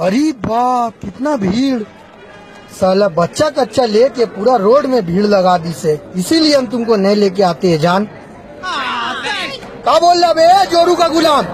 अरे बाप कितना भीड़ साला बच्चा कच्चा लेके पूरा रोड में भीड़ लगा दी से इसीलिए हम तुमको नहीं लेके आते है जान का बोल रहा बे जोरू का गुलाम